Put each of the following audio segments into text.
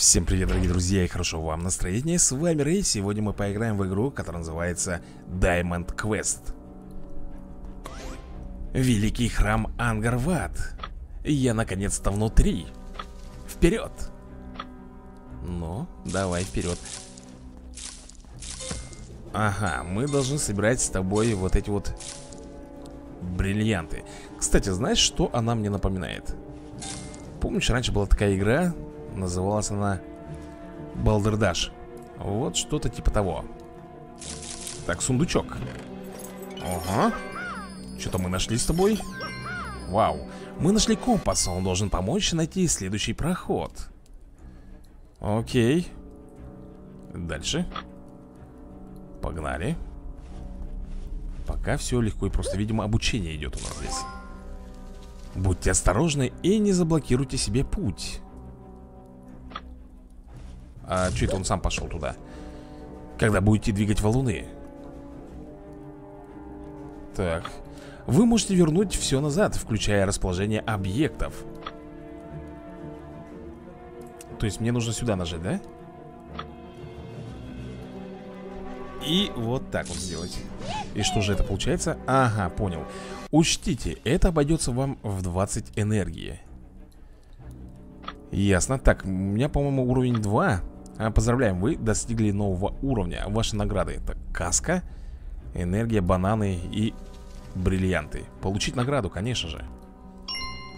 Всем привет, дорогие друзья, и хорошего вам настроения. С вами Рэй, сегодня мы поиграем в игру, которая называется Diamond Quest. Великий храм Ангарват. Я наконец-то внутри. Вперед! Ну, давай вперед. Ага, мы должны собирать с тобой вот эти вот бриллианты. Кстати, знаешь, что она мне напоминает? Помнишь, раньше была такая игра Называлась она Балдердаш Вот что-то типа того. Так, сундучок. Ага. Что-то мы нашли с тобой? Вау. Мы нашли компас, он должен помочь найти следующий проход. Окей. Дальше. Погнали. Пока все легко и просто, видимо, обучение идет у нас здесь. Будьте осторожны и не заблокируйте себе путь а что это он сам пошел туда? Когда будете двигать валуны? Так. Вы можете вернуть все назад, включая расположение объектов. То есть мне нужно сюда нажать, да? И вот так вот сделать. И что же это получается? Ага, понял. Учтите, это обойдется вам в 20 энергии. Ясно. Так, у меня, по-моему, уровень 2 а, Поздравляем, вы достигли нового уровня. Ваши награды это каска, энергия, бананы и бриллианты. Получить награду, конечно же.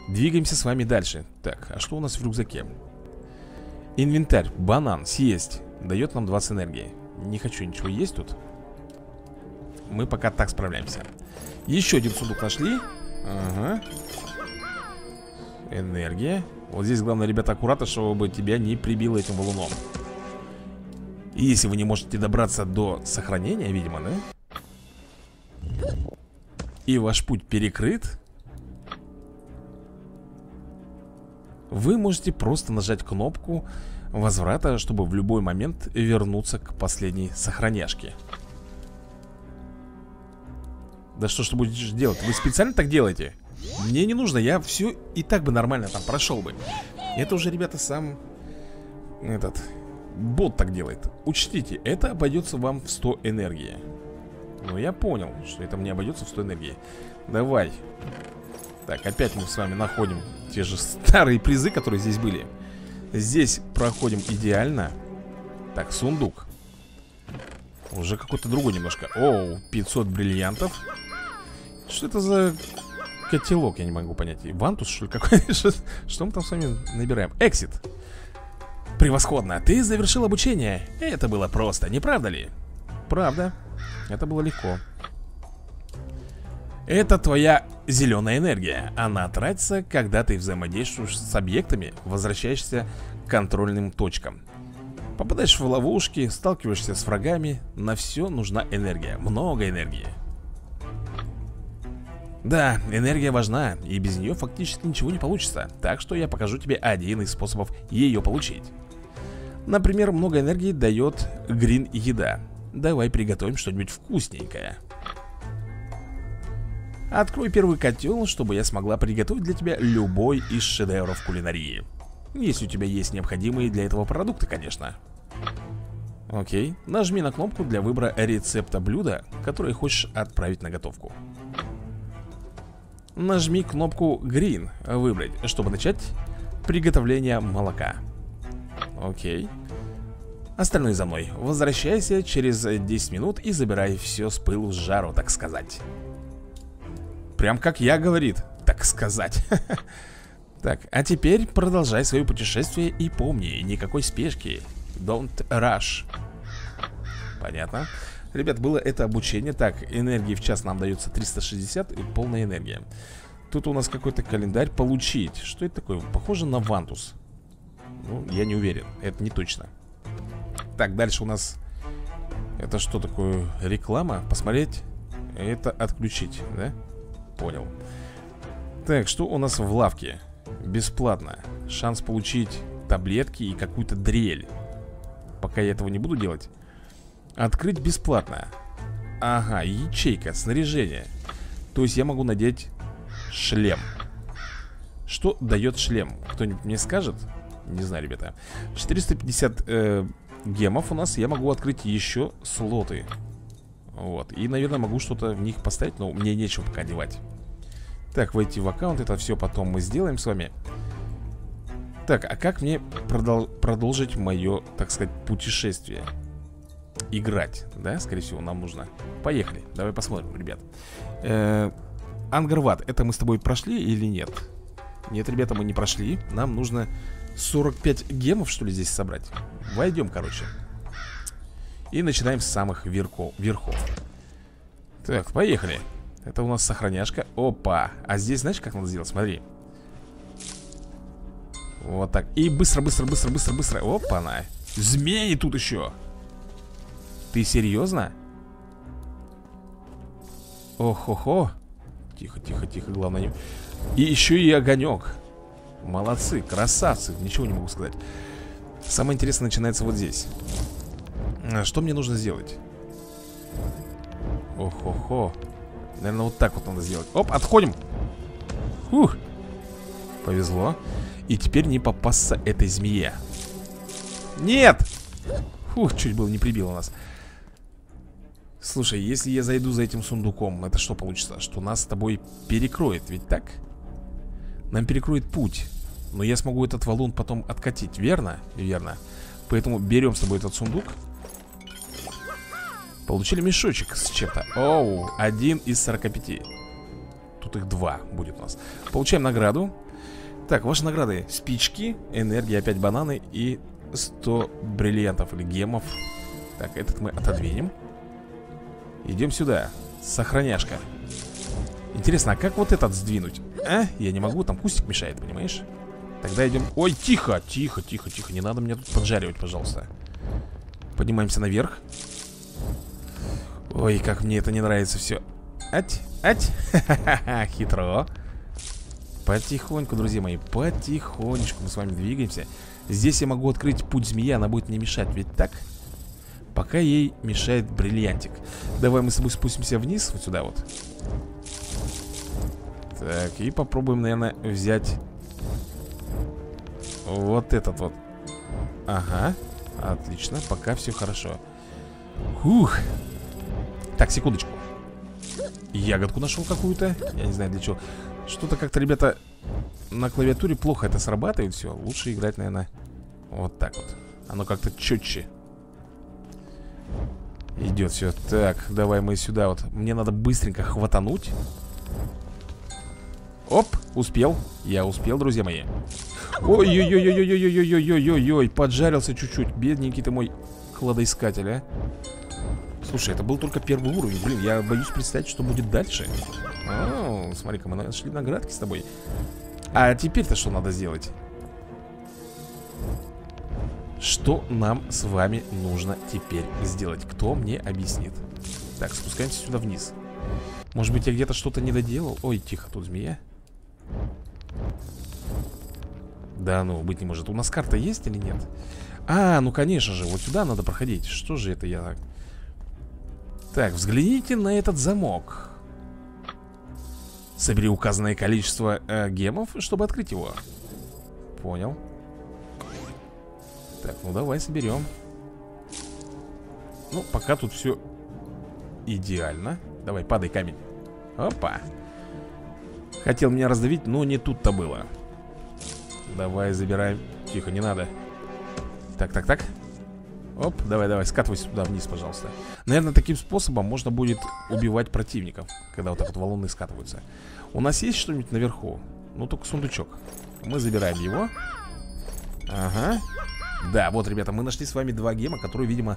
Двигаемся с вами дальше. Так, а что у нас в рюкзаке? Инвентарь, банан, съесть. Дает нам 20 энергии. Не хочу ничего есть тут. Мы пока так справляемся. Еще один сундук нашли. Ага. Энергия. Вот здесь главное, ребята, аккуратно, чтобы тебя не прибило этим валуном если вы не можете добраться до сохранения, видимо, да? И ваш путь перекрыт Вы можете просто нажать кнопку возврата, чтобы в любой момент вернуться к последней сохраняшке Да что ж ты будешь делать? Вы специально так делаете? Мне не нужно, я все и так бы нормально там прошел бы Это уже, ребята, сам Этот Бот так делает. Учтите, это обойдется вам в 100 энергии. Ну, я понял, что это мне обойдется в 100 энергии. Давай. Так, опять мы с вами находим те же старые призы, которые здесь были. Здесь проходим идеально. Так, сундук. Уже какой-то другой немножко. Оу, 500 бриллиантов. Что это за котелок, я не могу понять. Вантус, что ли, какой? что, что мы там с вами набираем? Эксит Превосходно, ты завершил обучение. Это было просто, не правда ли? Правда, это было легко. Это твоя зеленая энергия. Она тратится, когда ты взаимодействуешь с объектами Возвращаешься к контрольным точкам. Попадаешь в ловушки, сталкиваешься с врагами. На все нужна энергия, много энергии. Да, энергия важна, и без нее фактически ничего не получится. Так что я покажу тебе один из способов ее получить Например, много энергии дает грин еда. Давай приготовим что-нибудь вкусненькое. Открой первый котел, чтобы я смогла приготовить для тебя любой из шедевров кулинарии. Если у тебя есть необходимые для этого продукты, конечно. Окей, нажми на кнопку для выбора рецепта блюда, которое хочешь отправить на готовку. Нажми кнопку Green выбрать, чтобы начать приготовление молока Окей. Остальное за мной Возвращайся через 10 минут и забирай все с пылу с жару, так сказать. Прям как я говорит, так сказать. Так, а теперь продолжай свое путешествие и помни, никакой спешки. Don't rush. Понятно. Ребят, было это обучение. Так, энергии в час нам дается 360 и полная энергия. Тут у нас какой-то календарь получить. Что это такое? Похоже на вантус ну, я не уверен, это не точно Так, дальше у нас Это что такое? Реклама? Посмотреть Это отключить, да? Понял Так, что у нас в лавке? Бесплатно Шанс получить таблетки и какую-то дрель Пока я этого не буду делать Открыть бесплатно Ага, ячейка, снаряжение То есть я могу надеть шлем Что дает шлем? Кто-нибудь мне скажет? Не знаю, ребята. 450 э, гемов у нас. Я могу открыть еще слоты. Вот, и, наверное, могу что-то в них поставить Но мне нечего пока девать. Так, войти в аккаунт. Это все потом мы сделаем с вами. Так, а как мне продол продолжить мое, так сказать, путешествие? Играть, да, скорее всего, нам нужно. Поехали, давай посмотрим, ребят. Э -э Ангарват, это мы с тобой прошли или нет? Нет, ребята, мы не прошли. Нам нужно 45 гемов, что ли, здесь собрать? Войдем, короче. И начинаем с самых верхов, верхов. Так, поехали. Это у нас сохраняшка. Опа, а здесь знаешь, как надо сделать? Смотри. Вот так. И быстро, быстро, быстро, быстро, быстро. Опа-на. Змеи тут еще. Ты серьезно? Ох-хо-хо Тихо, тихо, тихо, главное. И еще и огонек Молодцы, красавцы, ничего не могу сказать. Самое интересное начинается вот здесь. А, Что мне нужно сделать? Ох-хо-хо. Наверное, вот так вот надо сделать. Оп, отходим. Фух. Повезло. И теперь не попасться этой змее. Нет! Фух, чуть было не прибило нас. Слушай, если я зайду за этим сундуком Это что получится? Что нас с тобой перекроет, ведь так? Нам перекроет путь. Но я смогу этот валун потом откатить, верно? Верно. Поэтому берем с тобой этот сундук. Получили мешочек с чем-то. Оу, один из 45 Тут их два будет у нас. Получаем награду. Так, ваши награды. Спички, энергия, опять бананы И 100 бриллиантов или гемов. Так, этот мы отодвинем. Идем сюда. Сохраняшка. Интересно, а как вот этот сдвинуть? А? Я не могу, там кустик мешает, понимаешь? Тогда идем... Ой, тихо, тихо, тихо, тихо. Не надо меня тут поджаривать, пожалуйста. Поднимаемся наверх. Ой, как мне это не нравится все Ать, ать. Хитро. Потихоньку, друзья мои, потихонечку мы с вами двигаемся. Здесь я могу открыть путь змеи, она будет не мешать, ведь так? Пока ей мешает бриллиантик. Давай мы с тобой спустимся вниз, вот сюда вот Так, и попробуем, наверное, взять Вот этот вот. Ага, отлично, пока все хорошо. Ух! Так, секундочку. Ягодку нашел какую-то. Я не знаю для чего. Что-то как-то, ребята, на клавиатуре плохо это срабатывает все Лучше играть, наверное, вот так вот. Оно как-то четче Идет все. Так, давай мы сюда вот. Мне надо быстренько хватануть. Оп, успел. Я успел, друзья мои. Ой-ой-ой-ой-ой-ой-ой-ой-ой-ой, поджарился чуть-чуть. Бедненький ты мой кладоискатель, а. Слушай, это был только первый уровень. Блин, я боюсь представить, что будет дальше. Смотри-ка, мы нашли наградки с тобой. А теперь-то что надо сделать? Что нам с вами нужно теперь сделать? Кто мне объяснит? Так, спускаемся сюда вниз Может быть, я где-то что-то не доделал? Ой, тихо, тут змея Да ну, быть не может. У нас карта есть или нет? А, ну конечно же, вот сюда надо проходить. Что же это я так? Так, взгляните на этот замок. Собери указанное количество э, гемов, чтобы открыть его. Понял. Так, ну давай соберем. Ну, пока тут все идеально. Давай, падай, камень. Опа Хотел меня раздавить, но не тут-то было. Давай, забираем Тихо, не надо. Так, так, так. Оп, давай, давай, скатывайся туда вниз, пожалуйста. Наверное, таким способом можно будет убивать противников Когда вот так вот валуны скатываются. У нас есть что-нибудь наверху? Ну, только сундучок. Мы забираем его. Ага. Да, вот, ребята, мы нашли с вами два гема, которые, видимо,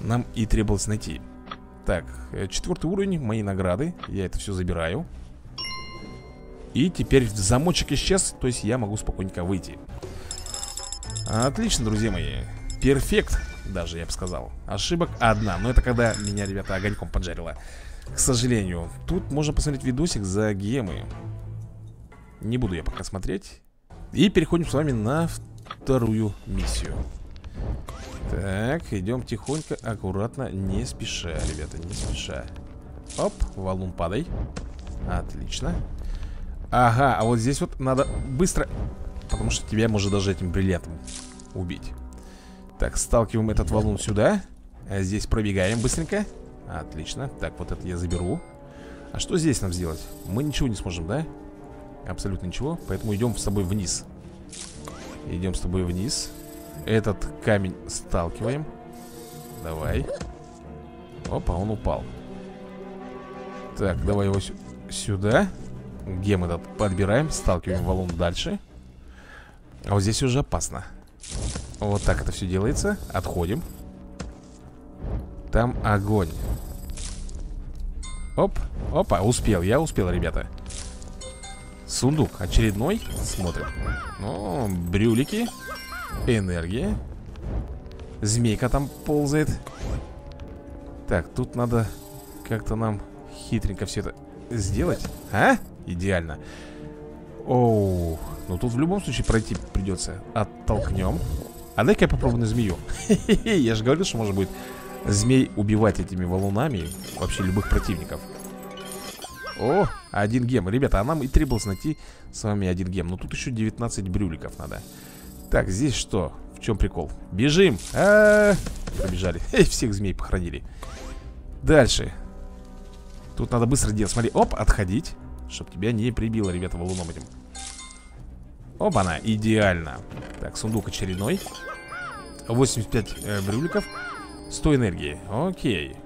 нам и требовалось найти. Так, э, четвертый уровень, мои награды. Я это все забираю И теперь замочек исчез То есть я могу спокойненько выйти. Отлично, друзья мои. Перфект, даже я бы сказал. Ошибок одна, но это когда меня, ребята, огоньком поджарило. К сожалению Тут можно посмотреть видосик за гемы. Не буду я пока смотреть. И переходим с вами на вторую миссию. Так, идем тихонько, аккуратно, не спеша, ребята, не спеша. Оп, валун падай. Отлично Ага, а вот здесь вот надо быстро Потому что тебя может даже этим бриллиантом убить. Так, сталкиваем этот валун сюда. А Здесь пробегаем быстренько. Отлично, так, вот это я заберу. А что здесь нам сделать? Мы ничего не сможем, да? Абсолютно ничего, поэтому идем с тобой вниз. Идем с тобой вниз. Этот камень сталкиваем. Давай. Опа, он упал. Так, давай его сюда Гем этот подбираем Сталкиваем валун дальше. А вот здесь уже опасно. Вот так это все делается. Отходим. Там огонь. Оп, опа, успел, я успел, ребята. Сундук очередной Смотрим. Ну, брюлики Энергия. Змейка там ползает. Так, тут надо как-то нам хитренько все это сделать А? Идеально. Оу Ну тут в любом случае пройти придется. Оттолкнем. А дай-ка я попробую на змею. Я же говорил, что может быть Змей убивать этими валунами Вообще любых противников. О, один гем. Ребята, а нам и требовалось найти с вами один гем. Но тут еще 19 брюликов надо. Так, здесь что? В чем прикол? Бежим! А -а -а! Пробежали Всех змей похоронили. Дальше. Тут надо быстро делать, смотри, оп, отходить Чтоб тебя не прибило, ребята, валуном этим. Оп-она, идеально. Так, сундук очередной. 85 э, брюликов. 100 энергии, окей.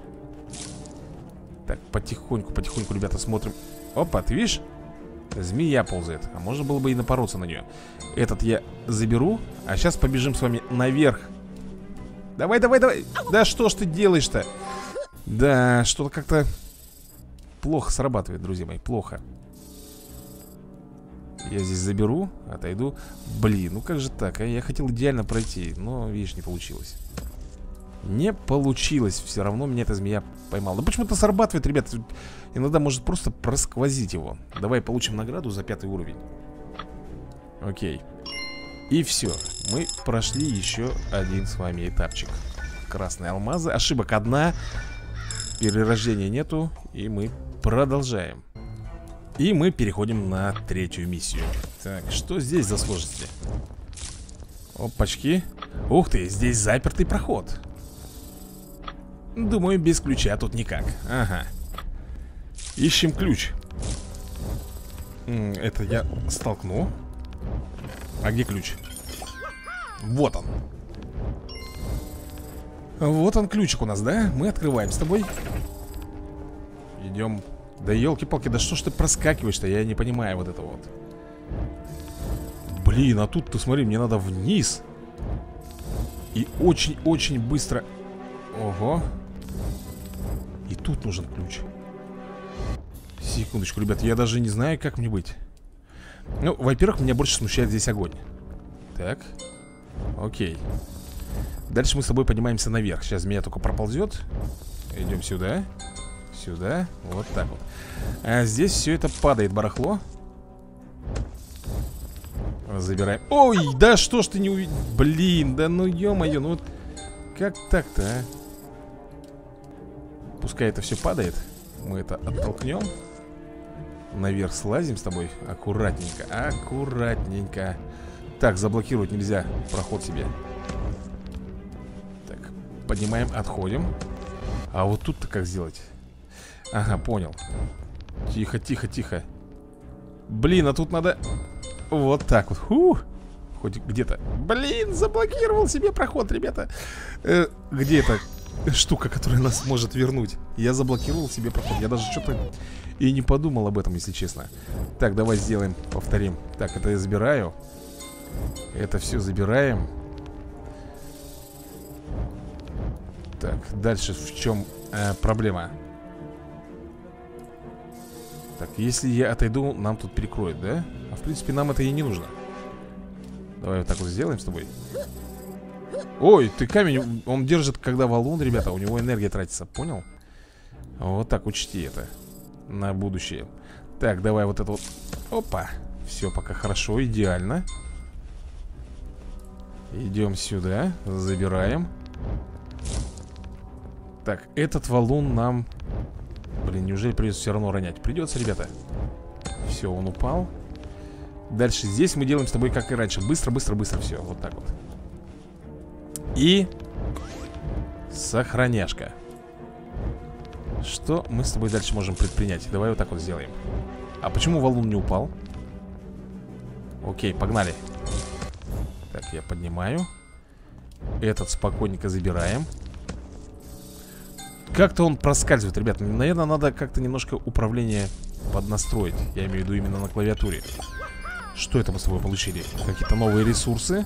Так, потихоньку, потихоньку, ребята, смотрим. Опа, ты видишь? Змея ползает, а можно было бы и напороться на нее. Этот я заберу А сейчас побежим с вами наверх. Давай, давай, давай. Да что ж ты делаешь-то? Да, что-то как-то плохо срабатывает, друзья мои, плохо. Я здесь заберу, отойду. Блин, ну как же так, а? Я хотел идеально пройти, но, видишь, не получилось. Не получилось, все равно меня эта змея поймала. Да почему-то срабатывает, ребят Иногда может просто просквозить его. Давай получим награду за пятый уровень. Окей. И все, мы прошли еще один с вами этапчик. Красные алмазы, ошибок одна Перерождения нету И мы продолжаем. И мы переходим на третью миссию. Так, что здесь за сложности? Опачки. Ух ты, здесь запертый проход. Думаю, без ключа тут никак. Ага. Ищем ключ. Это я столкну. А где ключ? Вот он. Вот он ключик у нас, да? Мы открываем с тобой. Идем Да елки-палки, да что ж ты проскакиваешь-то? Я не понимаю вот это вот. Блин, а тут, ты смотри, мне надо вниз. И очень-очень быстро. Ого. И тут нужен ключ. Секундочку, ребят, я даже не знаю, как мне быть. Ну, во-первых, меня больше смущает здесь огонь. Так. Окей. Дальше мы с тобой поднимаемся наверх. Сейчас змея только проползет. Идем сюда Сюда, вот так вот. А здесь все это падает, барахло. Забираем. Ой, да что ж ты не увидел Блин, да ну ё-моё, ну вот Как так-то, а? Пускай это все падает. Мы это оттолкнем Наверх слазим с тобой. Аккуратненько, аккуратненько. Так, заблокировать нельзя. Проход себе. Так, поднимаем, отходим. А вот тут-то как сделать? Ага, понял. Тихо, тихо, тихо. Блин, а тут надо Вот так вот. Фух Хоть где-то. Блин, заблокировал себе проход, ребята. Э, Где эта штука, которая нас может вернуть? Я заблокировал себе проход Я даже что-то и не подумал об этом, если честно. Так, давай сделаем, повторим. Так, это я забираю. Это все забираем. Так, дальше в чем э, проблема? Так, если я отойду, нам тут перекроют, да? А в принципе нам это и не нужно. Давай вот так вот сделаем с тобой. Ой, ты камень, он держит, когда валун, ребята У него энергия тратится, понял? Вот так учти это На будущее. Так, давай вот это вот. Опа, все пока хорошо, идеально. Идем сюда, забираем. Так, этот валун нам Блин, неужели придется все равно ронять? Придется, ребята. Все, он упал. Дальше. Здесь мы делаем с тобой как и раньше. Быстро, быстро, быстро. Все, вот так вот. И Сохраняшка. Что мы с тобой дальше можем предпринять? Давай вот так вот сделаем. А почему валун не упал? Окей, погнали. Так, я поднимаю. Этот спокойненько забираем Как-то он проскальзывает, ребят. Наверное, надо как-то немножко управление поднастроить. Я имею в виду именно на клавиатуре. Что это мы с тобой получили? Какие-то новые ресурсы?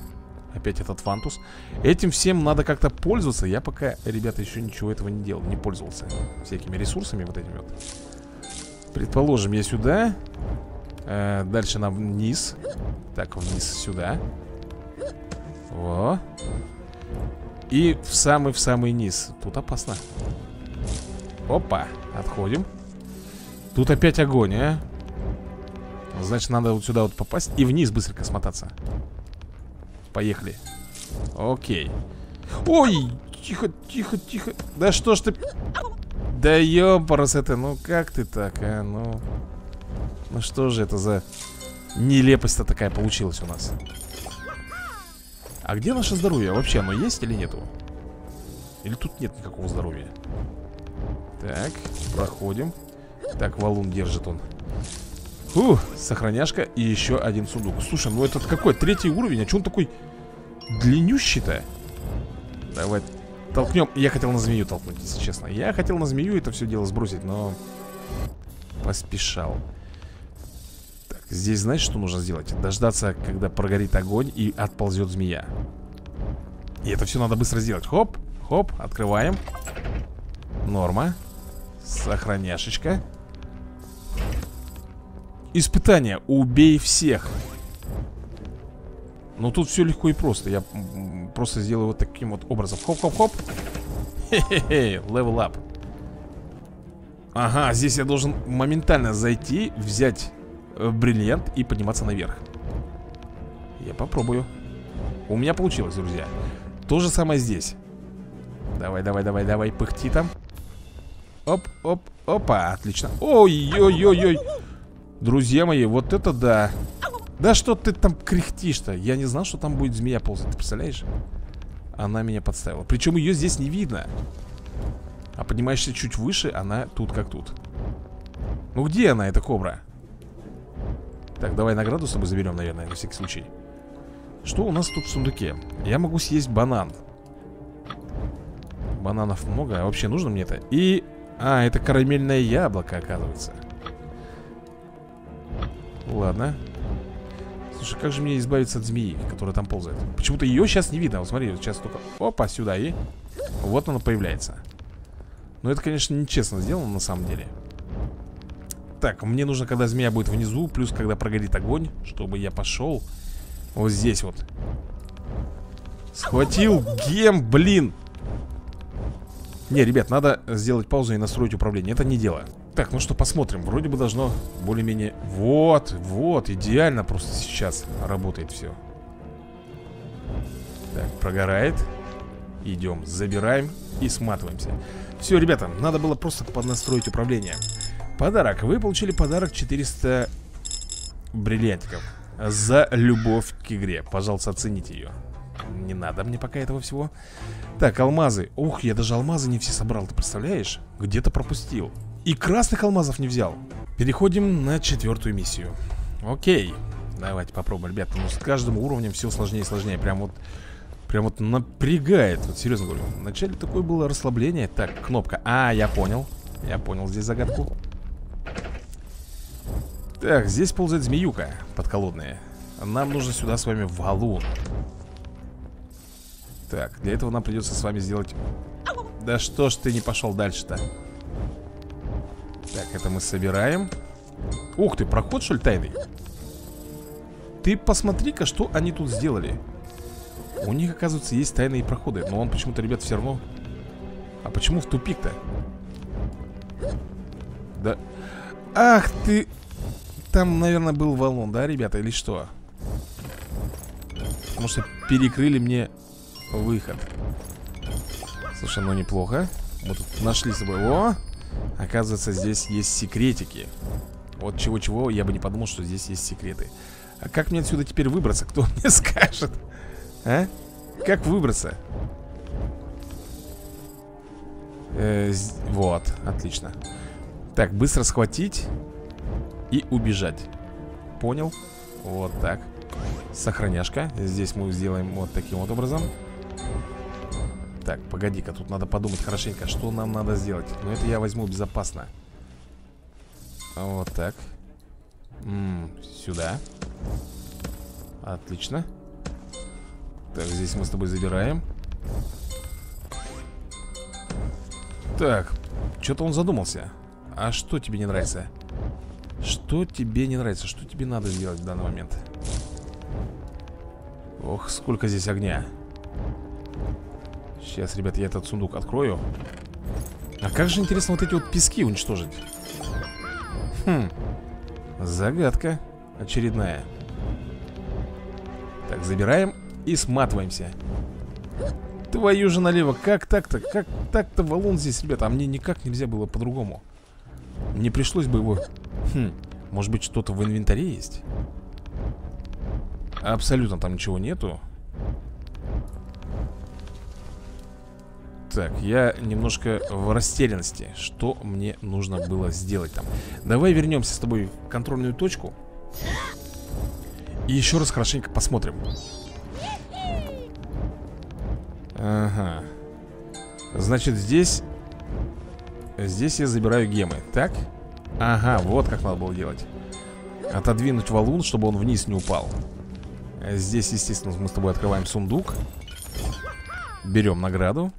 Опять этот фантус. Этим всем надо как-то пользоваться. Я пока, ребята, еще ничего этого не делал Не пользовался всякими ресурсами вот этими вот. Предположим, я сюда. Э, Дальше нам вниз. Так, вниз сюда. Во. И в самый-в самый низ. Тут опасно Опа, отходим. Тут опять огонь, а? Значит, надо вот сюда вот попасть И вниз быстренько смотаться. Поехали. Окей. Ой, тихо, тихо, тихо. Да что ж ты Да ёпарас это, ну как ты так, а, ну Ну что же это за Нелепость-то такая получилась у нас? А где наше здоровье? Вообще оно есть или нету? Или тут нет никакого здоровья? Так, проходим. Так, валун держит он. Фух, сохраняшка и еще один сундук. Слушай, ну этот какой? Третий уровень? А что он такой длиннющий-то? Давай толкнем. Я хотел на змею толкнуть, если честно. Я хотел на змею это все дело сбросить, но Поспешал. Так, здесь знаешь, что нужно сделать? Дождаться, когда прогорит огонь и отползет змея. И это все надо быстро сделать. Хоп, хоп, открываем. Норма Сохраняшечка Испытание. Убей всех. Ну тут все легко и просто. Я просто сделаю вот таким вот образом. Хоп-хоп-хоп. Хе-хе-хе. Level up. Ага, здесь я должен моментально зайти, взять э, бриллиант и подниматься наверх. Я попробую. У меня получилось, друзья. То же самое здесь. Давай, давай, давай, давай, пыхти там. Оп, оп, опа, отлично. Ой-ой-ой-ой. Друзья мои, вот это да Да что ты там кряхтишь-то? Я не знал, что там будет змея ползать, ты представляешь? Она меня подставила Причем ее здесь не видно А поднимаешься чуть выше, она тут как тут Ну где она, эта кобра? Так, давай награду с тобой заберем, наверное, на всякий случай Что у нас тут в сундуке? Я могу съесть банан Бананов много, а вообще нужно мне это? И... А, это карамельное яблоко, оказывается. Ладно. Слушай, как же мне избавиться от змеи, которая там ползает? Почему-то ее сейчас не видно. Вот смотри, сейчас только... Опа, сюда и... Вот она появляется. Но это, конечно, нечестно сделано на самом деле. Так, мне нужно, когда змея будет внизу Плюс, когда прогорит огонь Чтобы я пошел Вот здесь вот. Схватил гем, блин Не, ребят, надо сделать паузу и настроить управление. Это не дело. Так, ну что, посмотрим. Вроде бы должно более-менее... Вот, вот, идеально просто сейчас работает все Так, прогорает. Идем, забираем и сматываемся. Все, ребята, надо было просто поднастроить управление. Подарок, вы получили подарок 400 бриллиантиков За любовь к игре. Пожалуйста, оцените ее Не надо мне пока этого всего. Так, алмазы. Ух, я даже алмазы не все собрал, ты представляешь? Где-то пропустил. И красных алмазов не взял. Переходим на четвертую миссию. Окей. Давайте попробуем, ребята. Ну с каждым уровнем все сложнее и сложнее. Прям вот Прям вот напрягает. Вот серьезно говорю. Вначале такое было расслабление. Так, кнопка. А, я понял. Я понял здесь загадку. Так, здесь ползает змеюка Подколодная. Нам нужно сюда с вами валун Так, для этого нам придется с вами сделать Да что ж ты не пошел дальше-то так, это мы собираем Ух ты, проход, что ли, тайный? Ты посмотри-ка, что они тут сделали У них, оказывается, есть тайные проходы Но он почему-то, ребят, все равно А почему в тупик-то? Да Ах ты Там, наверное, был валун, да, ребята, или что? Потому что перекрыли мне выход Слушай, ну неплохо Мы тут нашли с собой О, Оказывается, здесь есть секретики Вот чего-чего, я бы не подумал, что здесь есть секреты А как мне отсюда теперь выбраться? Кто мне скажет? А? Как выбраться? Э, вот, отлично Так, быстро схватить И убежать Понял? Вот так Сохраняшка Здесь мы сделаем вот таким вот образом Так, погоди-ка, тут надо подумать хорошенько Что нам надо сделать? Но это я возьму безопасно. Вот так. М -м, Сюда. Отлично. Так, здесь мы с тобой забираем. Так, что-то он задумался. А что тебе не нравится? Что тебе не нравится? Что тебе надо сделать в данный момент? Ох, сколько здесь огня Сейчас, ребят, я этот сундук открою А как же, интересно, вот эти вот пески уничтожить? Хм Загадка очередная Так, забираем и сматываемся Твою же налево, как так-то? Как так-то валун здесь, ребята? А мне никак нельзя было по-другому Мне пришлось бы его... Хм, может быть что-то в инвентаре есть? Абсолютно там ничего нету Так, я немножко в растерянности Что мне нужно было сделать там. Давай вернемся с тобой в контрольную точку. И еще раз хорошенько посмотрим. Ага. Значит, здесь Здесь я забираю гемы, так? Ага, вот как надо было делать. Отодвинуть валун, чтобы он вниз не упал. Здесь, естественно, мы с тобой открываем сундук. Берем награду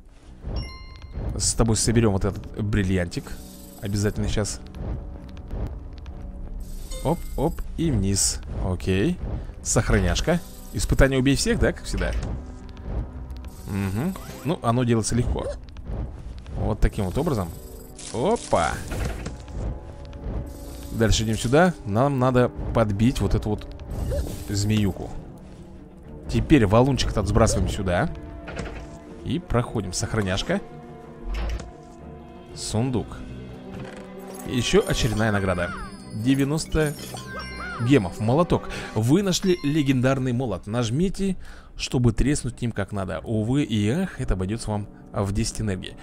С тобой соберем вот этот бриллиантик. Обязательно сейчас Оп, оп, и вниз. Окей. Сохраняшка. Испытание убей всех, да, как всегда? Угу. Ну, оно делается легко. Вот таким вот образом. Опа. Дальше идем сюда. Нам надо подбить вот эту вот змеюку. Теперь валунчик этот сбрасываем сюда. И проходим. Сохраняшка Сундук Еще очередная награда 90 гемов Молоток Вы нашли легендарный молот Нажмите чтобы треснуть ним как надо. Увы и ах, это обойдется вам в 10 энергии.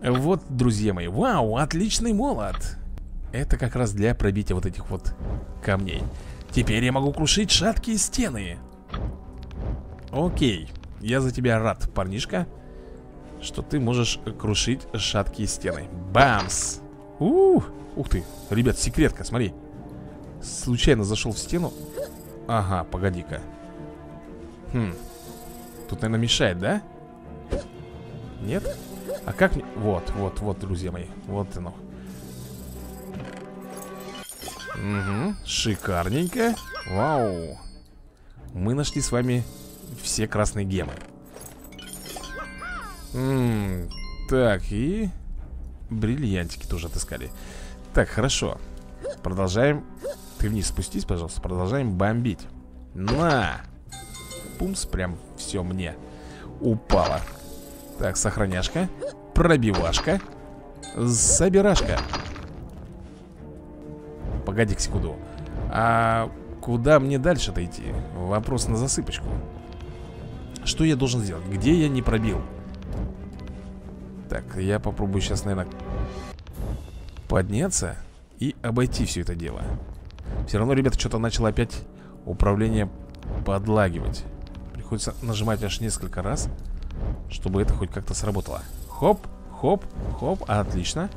Вот, друзья мои, вау, отличный молот. Это как раз для пробития вот этих вот камней. Теперь я могу крушить шаткие стены. Окей, я за тебя рад, парнишка, что ты можешь крушить шаткие стены. Бамс! Ух, ух ты, ребят, секретка, смотри. Случайно зашел в стену. Ага, погоди-ка. Хм. Тут, наверное, мешает, да? Нет? А как мне... Вот, вот, вот, друзья мои. Вот оно. Угу. Шикарненько. Вау. Мы нашли с вами все красные гемы. М -м так, и... Бриллиантики тоже отыскали. Так, хорошо. Продолжаем. Ты вниз спустись, пожалуйста. Продолжаем бомбить. На! Пумс, прям все мне упало Так, сохраняшка Пробивашка Собирашка Погоди к секунду А куда мне дальше-то идти? Вопрос на засыпочку Что я должен сделать? Где я не пробил? Так, я попробую сейчас, наверное Подняться И обойти все это дело. Все равно, ребята, что-то начало опять Управление подлагивать. Приходится нажимать аж несколько раз Чтобы это хоть как-то сработало. Хоп, хоп, хоп, отлично.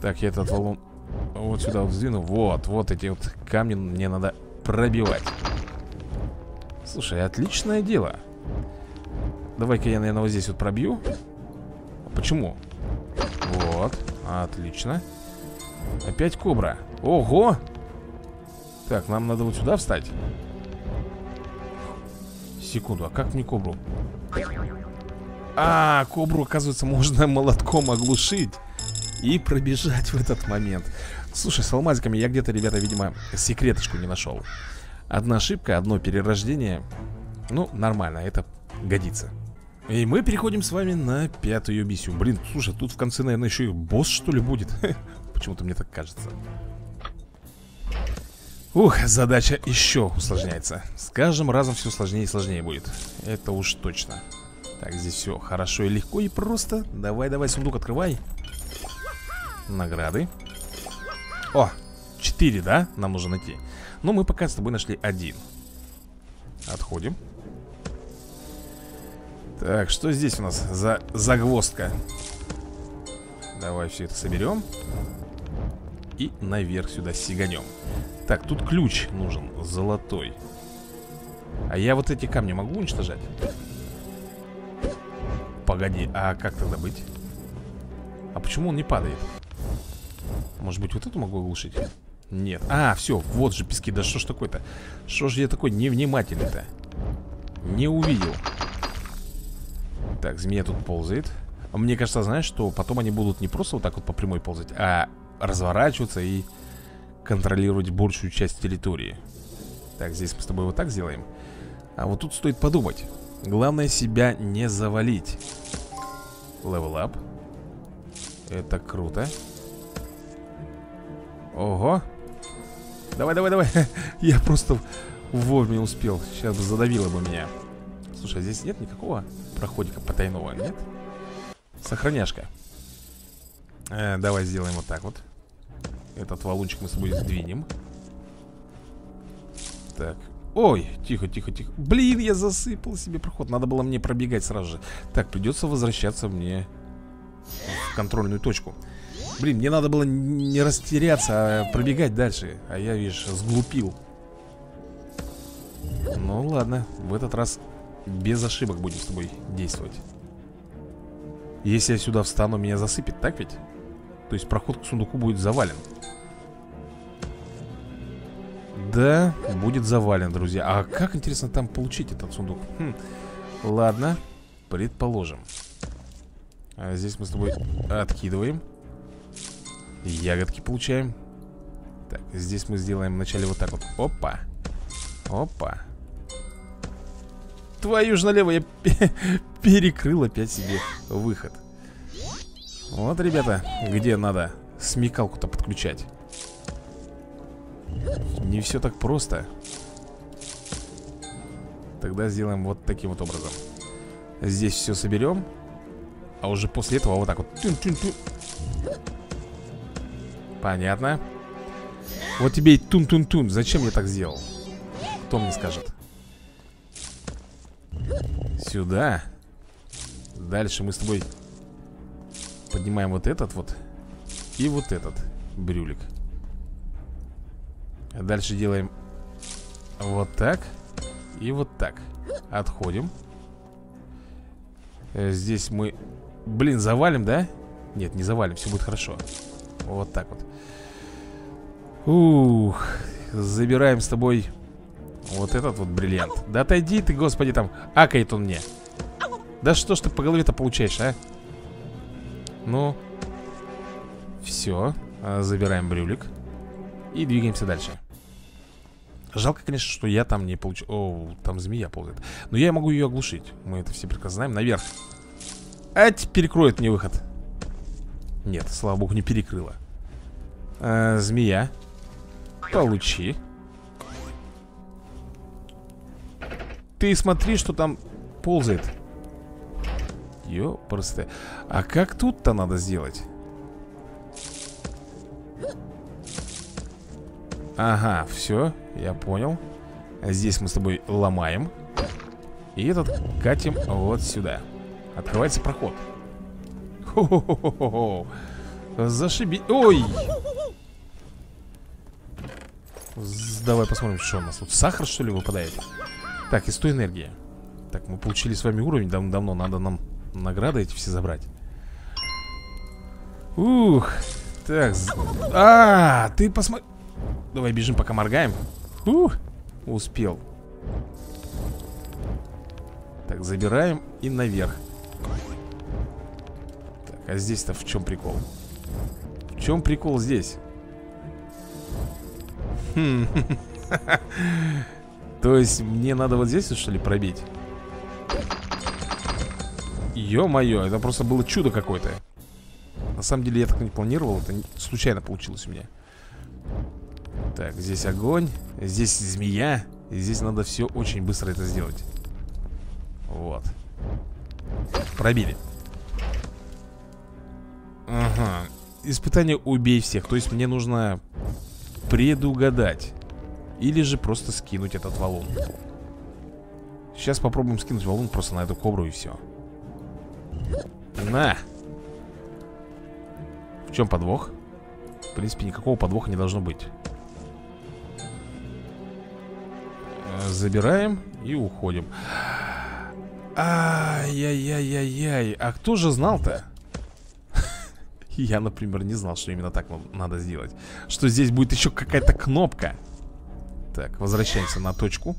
Так, я этот валун вот сюда вот сдвину. Вот, вот эти вот камни мне надо пробивать. Слушай, отличное дело. Давай-ка я, наверное, вот здесь вот пробью Почему? Вот, отлично. Опять кобра. Ого! Так, нам надо вот сюда встать. Секунду, а как мне кобру? А, кобру, оказывается, можно молотком оглушить И пробежать в этот момент. Слушай, с алмазиками я где-то, ребята, видимо, секреточку не нашел. Одна ошибка, одно перерождение. Ну, нормально, это годится И мы переходим с вами на пятую миссию. Блин, слушай, тут в конце, наверное, еще и босс, что ли, будет? Почему-то мне так кажется. Ух, задача еще усложняется. С каждым разом все сложнее и сложнее будет. Это уж точно. Так, здесь все хорошо и легко и просто. Давай, давай, сундук открывай. Награды. О, 4, да? Нам нужно найти. Но мы пока с тобой нашли один. Отходим Так, что здесь у нас за загвоздка? Давай все это соберем И наверх сюда сиганем Так, тут ключ нужен, золотой А я вот эти камни могу уничтожать? Погоди, а как тогда быть? А почему он не падает? Может быть, вот эту могу оглушить? Нет. А, все, вот же пески. Да что ж такое-то? Что же я такой невнимательный-то? Не увидел. Так, змея тут ползает. Мне кажется, знаешь, что потом они будут не просто вот так вот по прямой ползать, а разворачиваться и контролировать большую часть территории. Так, здесь мы с тобой вот так сделаем. А вот тут стоит подумать. Главное себя не завалить. Level up. Это круто. Ого. Давай, давай, давай. Я просто вовремя успел. Сейчас бы задавило бы меня. Слушай, а здесь нет никакого проходика потайного, нет? Сохраняшка. Э, давай сделаем вот так вот. Этот валунчик мы с тобой сдвинем. Так. Ой, тихо, тихо, тихо. Блин, я засыпал себе проход. Надо было мне пробегать сразу же. Так, придется возвращаться мне в контрольную точку. Блин, мне надо было не растеряться, а пробегать дальше. А я, видишь, сглупил. Ну ладно, в этот раз без ошибок будем с тобой действовать. Если я сюда встану, меня засыпет, так ведь? То есть проход к сундуку будет завален. Да, будет завален, друзья. А как интересно там получить этот сундук? Хм. Ладно, предположим. А здесь мы с тобой откидываем. Ягодки получаем Так, здесь мы сделаем вначале вот так вот Опа Опа Твою ж налево я перекрыл опять себе выход. Вот, ребята, где надо смекалку-то подключать. Не все так просто. Тогда сделаем вот таким вот образом. Здесь все соберем А уже после этого вот так вот. Понятно. Вот тебе и тун-тун-тун. Зачем я так сделал? Кто мне скажет? Сюда. Дальше мы с тобой Поднимаем вот этот вот И вот этот брюлик. Дальше делаем Вот так И вот так. Отходим. Э, Здесь мы Блин, завалим, да? Нет, не завалим, все будет хорошо. Вот так вот. Ух, забираем с тобой вот этот вот бриллиант. Да отойди ты, господи, там Акает он мне. Да что ж ты по голове-то получаешь, а? Ну Все а, Забираем брюлик И двигаемся дальше. Жалко, конечно, что я там не получу О, там змея ползает. Но я могу ее оглушить. Мы это все прекрасно знаем. Наверх. Ать, перекроет мне выход. Нет, слава богу, не перекрыла. А, Змея Получи Ты смотри, что там ползает. Ёпрсты. А как тут-то надо сделать? Ага, все, я понял. Здесь мы с тобой ломаем. И этот катим вот сюда. Открывается проход. Хо-хо-хо-хо Зашиби... Ой! Давай посмотрим, что у нас тут. Сахар, что ли, выпадает? Так, и 100 энергии Так, мы получили с вами уровень давно Надо нам награды эти все забрать Ух Так, а, ты посмотри Давай бежим, пока моргаем Ух, успел Так, забираем и наверх Так, а здесь-то в чем прикол? В чем прикол здесь? Хм. То есть мне надо вот здесь, что ли, пробить? Ё-моё, это просто было чудо какое-то. На самом деле я так не планировал Это случайно получилось у меня. Так, здесь огонь Здесь змея И здесь надо все очень быстро это сделать. Вот. Пробили. Ага. Испытание убей всех То есть мне нужно предугадать Или же просто скинуть этот валун. Сейчас попробуем скинуть валун просто на эту кобру и все На. В чем подвох? В принципе, никакого подвоха не должно быть. Забираем и уходим. Ай-яй-яй-яй-яй А кто же знал-то? Я, например, не знал, что именно так надо сделать. Что здесь будет еще какая-то кнопка Так, возвращаемся на точку.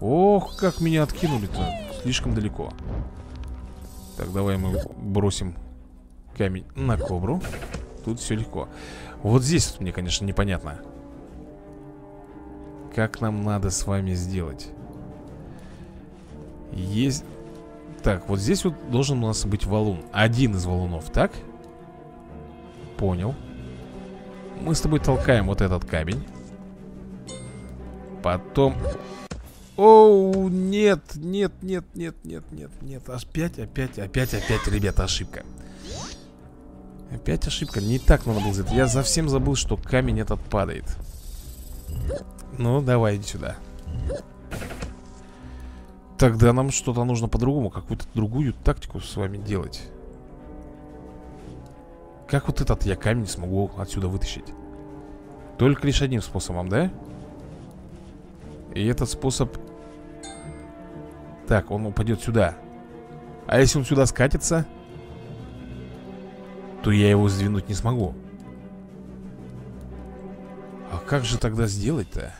Ох, как меня откинули-то. Слишком далеко. Так, давай мы бросим камень на кобру. Тут все легко. Вот здесь вот мне, конечно, непонятно. Как нам надо с вами сделать? Есть. Так, вот здесь вот должен у нас быть валун. Один из валунов, так? Понял. Мы с тобой толкаем вот этот камень Потом Оу, нет, нет, нет, нет, нет, нет, нет. Опять, опять, опять, опять, ребята, ошибка. Опять ошибка, не так надо было сделать. Я совсем забыл, что камень этот падает. Ну, давай, иди сюда. Тогда нам что-то нужно по-другому Какую-то другую тактику с вами делать. Как вот этот я камень смогу отсюда вытащить? Только лишь одним способом, да? И этот способ так, он упадет сюда. А если он сюда скатится То я его сдвинуть не смогу. А как же тогда сделать-то?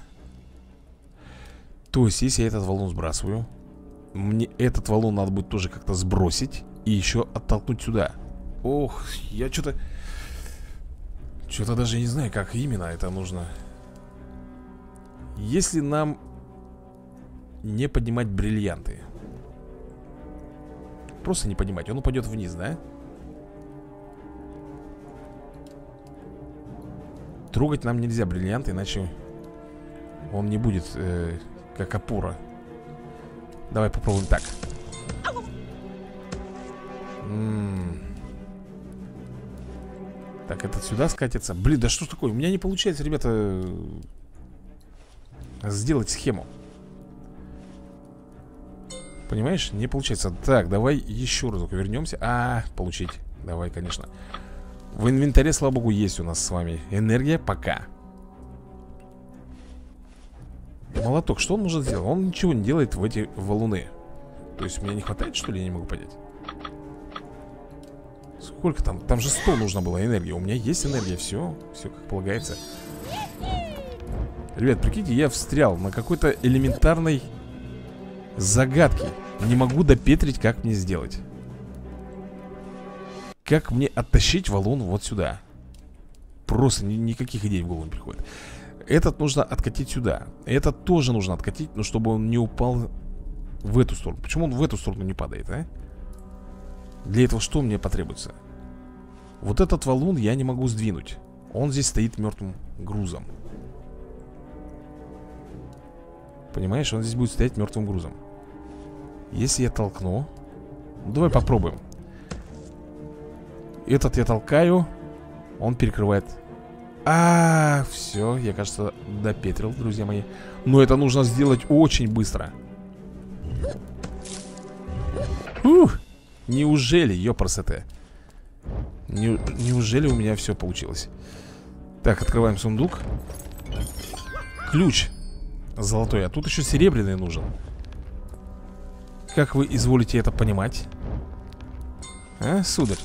То есть, если я этот валун сбрасываю Мне этот валун надо будет тоже как-то сбросить И еще оттолкнуть сюда. Ох, я что-то Что-то даже не знаю, как именно это нужно. Если нам не поднимать бриллианты Просто не поднимать, он упадет вниз, да? Трогать нам нельзя бриллианты, иначе он не будет э, как опора Давай попробуем так. Так, этот сюда скатится Блин, да что такое? У меня не получается, ребята Сделать схему Понимаешь? Не получается. Так, давай еще разок вернемся. А, получить. Давай, конечно. В инвентаре, слава богу, есть у нас с вами энергия. Пока. Молоток, что он может сделать? Он ничего не делает в эти валуны. То есть мне не хватает, что ли? Я не могу понять Сколько там? Там же 100 нужно было энергии. У меня есть энергия, все Все как полагается. Ребят, прикиньте, я встрял на какой-то элементарной Загадки. Не могу допетрить, как мне сделать. Как мне оттащить валун вот сюда? Просто ни никаких идей в голову не приходит. Этот нужно откатить сюда. Этот тоже нужно откатить, но чтобы он не упал в эту сторону. Почему он в эту сторону не падает, а? Для этого что мне потребуется? Вот этот валун я не могу сдвинуть. Он здесь стоит мертвым грузом. Понимаешь, он здесь будет стоять мертвым грузом если я толкну ну, Давай попробуем. Этот я толкаю Он перекрывает. А, -а, -а все, я, кажется, допетрил, друзья мои. Но это нужно сделать очень быстро. Ух, неужели, ёпросоте Не, Неужели у меня все получилось? Так, открываем сундук. Ключ Золотой, а тут еще серебряный нужен как вы изволите это понимать? А, сударь?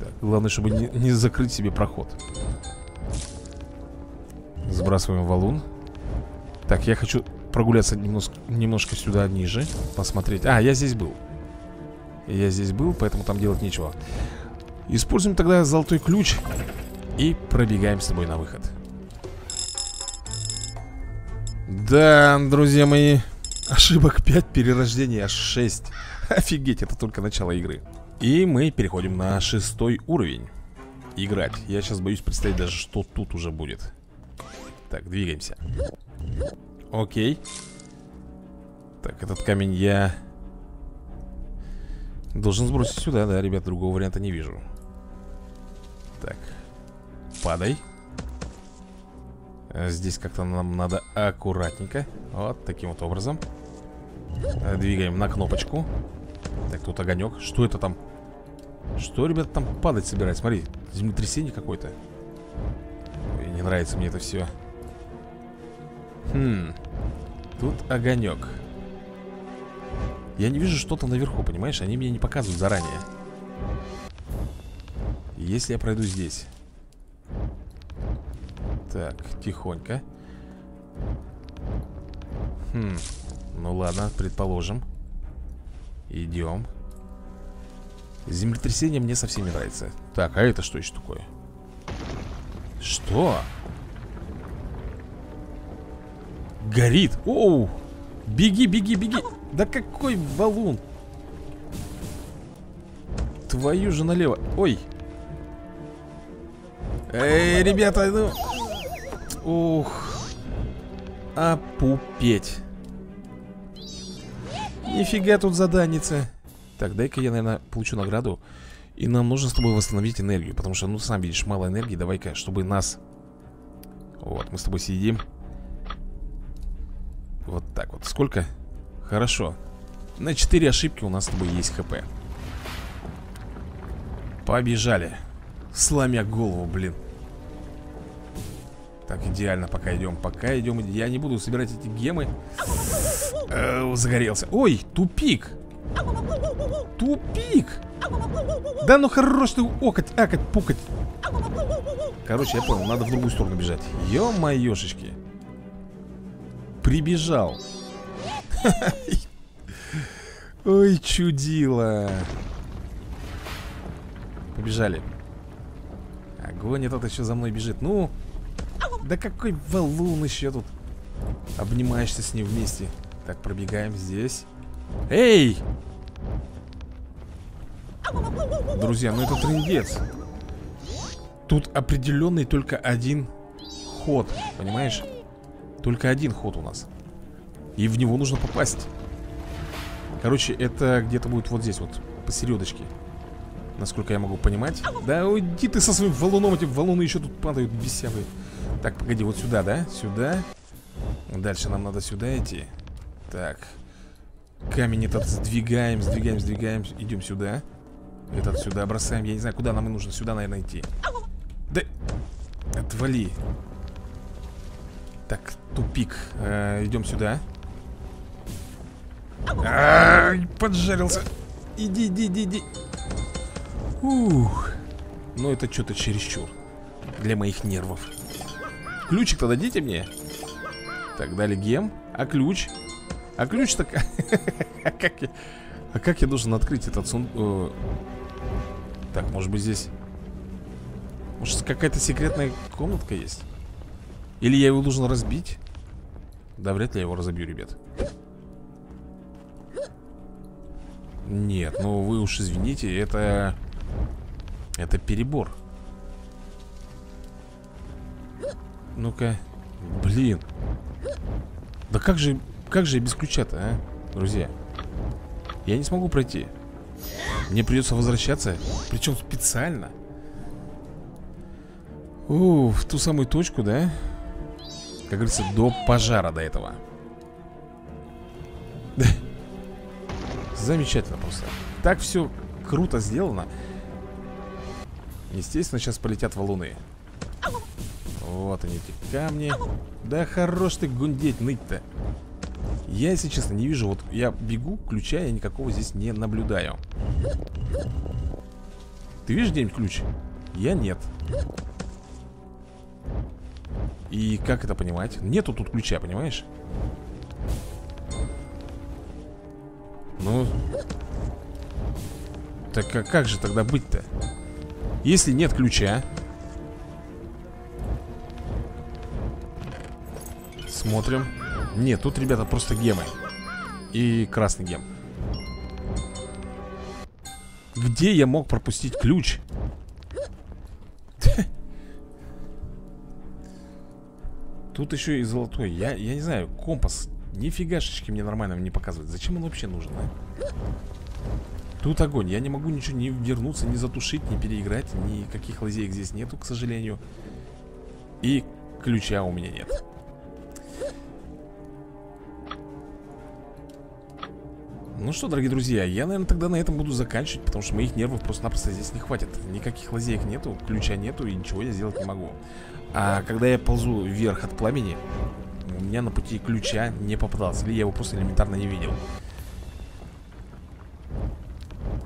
Так, главное, чтобы не, не закрыть себе проход. Сбрасываем валун. Так, я хочу прогуляться немножко, немножко сюда ниже Посмотреть. А, я здесь был. Я здесь был, поэтому там делать нечего. Используем тогда золотой ключ И пробегаем с тобой на выход. Да, друзья мои Ошибок 5, перерождение аж 6 Офигеть, это только начало игры. И мы переходим на шестой уровень. Играть. Я сейчас боюсь представить даже, что тут уже будет. Так, двигаемся. Окей. Так, этот камень я Должен сбросить сюда, да, ребят, другого варианта не вижу. Так Падай Здесь как-то нам надо аккуратненько. Вот таким вот образом. Двигаем на кнопочку. Так, тут огонек. Что это там? Что, ребята, там падать собирать? Смотри, землетрясение какое-то. Не нравится мне это все Хм Тут огонек. Я не вижу что-то наверху, понимаешь? Они мне не показывают заранее. Если я пройду здесь Так, тихонько. Хм Ну ладно, предположим. Идем. Землетрясение мне совсем не нравится. Так, а это что еще такое? Что? Горит! Оу! Беги, беги, беги! Да какой валун! Твою же налево! Ой! Эй, ребята, ну Ух. Опупеть. Нифига тут заданница. Так, дай-ка я, наверное, получу награду. И нам нужно с тобой восстановить энергию Потому что, ну, сам видишь, мало энергии. Давай-ка, чтобы нас. Вот, мы с тобой сидим Вот так вот. Сколько? Хорошо. На 4 ошибки у нас с тобой есть хп. Побежали. Сломя голову, блин Так, идеально, пока идем Пока идем, я не буду собирать эти гемы. Э, Загорелся. Ой, тупик. Тупик. Да ну хорош ты окать, акать, пукать Короче, я понял, надо в другую сторону бежать. Ё-моёшечки. Прибежал. Ой, чудило. Побежали. Огонь этот еще за мной бежит. Ну, да какой валун еще тут? Обнимаешься с ним вместе. Так, пробегаем здесь. Эй! Друзья, ну это трендец Тут определенный только один ход, понимаешь? Только один ход у нас. И в него нужно попасть. Короче, это где-то будет вот здесь вот Посередочке Насколько я могу понимать. Да уйди ты со своим валуном Эти валуны еще тут падают бесявые Так, погоди, вот сюда, да? Сюда. Дальше нам надо сюда идти. Так. Камень этот сдвигаем, сдвигаем, сдвигаем. Идем сюда. Этот сюда бросаем. Я не знаю, куда нам и нужно Сюда, наверное, идти. Да... Отвали. Так, тупик. Э, Идем сюда. А Поджарился. Иди, иди, иди, иди. Ух. Ну это что-то чересчур Для моих нервов Ключик-то дадите мне Так, дали гем А ключ? А ключ-то... а, как я... а как я должен открыть этот сундук? Так, может быть здесь... Может какая-то секретная комнатка есть? Или я его должен разбить? Да вряд ли я его разобью, ребят Нет, ну вы уж извините, это... Это перебор Ну-ка. Блин. Да как же как же я без ключа-то, а, друзья? Я не смогу пройти. Мне придется возвращаться Причем специально. У, в ту самую точку, да? Как говорится, до пожара до этого. Замечательно просто. Так все круто сделано. Естественно, сейчас полетят валуны Вот они, эти камни Да хорош ты гундеть, ныть-то я, если честно, не вижу Вот я бегу, ключа я никакого здесь не наблюдаю Ты видишь где-нибудь ключ? Я нет И как это понимать? Нету тут ключа, понимаешь? Ну Так а как же тогда быть-то? Если нет ключа Смотрим. Нет, тут, ребята, просто гемы. И красный гем. Где я мог пропустить ключ? Тут еще и золотой. Я, я не знаю, компас Нифигашечки мне нормально не показывает. Зачем он вообще нужен, а? Тут огонь, я не могу ничего не вернуться Не затушить, не переиграть. Никаких лазеек здесь нету, к сожалению. И ключа у меня нет. Ну что, дорогие друзья, я, наверное, тогда на этом буду заканчивать Потому что моих нервов просто-напросто здесь не хватит. Никаких лазеек нету, ключа нету И ничего я сделать не могу. А когда я ползу вверх от пламени У меня на пути ключа не попадался Или я его просто элементарно не видел.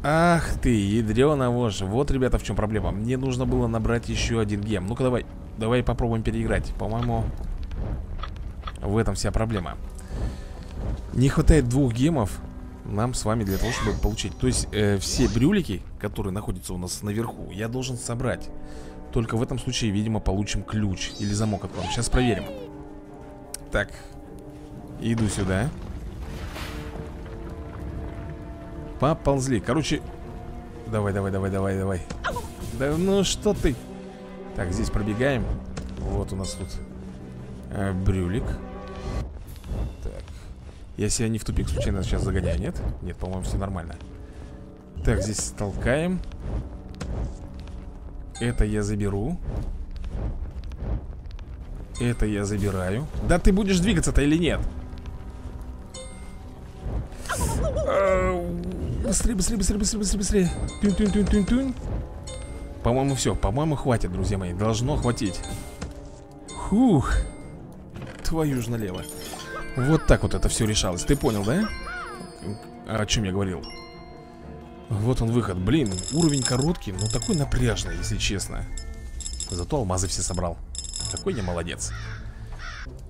Ах ты, ядрёна вож Вот, ребята, в чем проблема. Мне нужно было набрать еще один гем. Ну-ка давай, давай попробуем переиграть. По-моему, в этом вся проблема. Не хватает двух гемов нам с вами для того, чтобы получить. То есть э, все брюлики, которые находятся у нас наверху Я должен собрать. Только в этом случае, видимо, получим ключ Или замок откроем, сейчас проверим. Так Иду сюда. Поползли, короче Давай, давай, давай, давай, давай. Да ну что ты? Так, здесь пробегаем. Вот у нас тут э, брюлик я себя не в тупик случайно сейчас загоняю, нет? Нет, по-моему, все нормально. Так, здесь толкаем Это я заберу. Это я забираю. Да ты будешь двигаться-то или нет? Быстрее, быстрее, быстрее, быстрее, быстрее, быстрее. Тюн тюн тюн тюн тюн По-моему, все, по-моему, хватит, друзья мои. Должно хватить. Фух. Твою ж налево вот так вот это все решалось. Ты понял, да? О чем я говорил? Вот он выход. Блин, уровень короткий, но такой напряжный, если честно. Зато алмазы все собрал. Какой я молодец.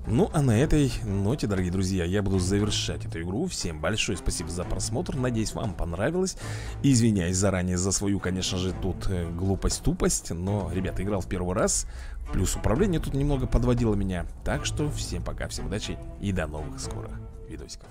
Ну, а на этой ноте, дорогие друзья, я буду завершать эту игру. Всем большое спасибо за просмотр. Надеюсь, вам понравилось. Извиняюсь заранее за свою, конечно же, тут э, глупость-тупость. Но, ребята, играл в первый раз. Плюс управление тут немного подводило меня. Так что всем пока, всем удачи и до новых скорых видосиков.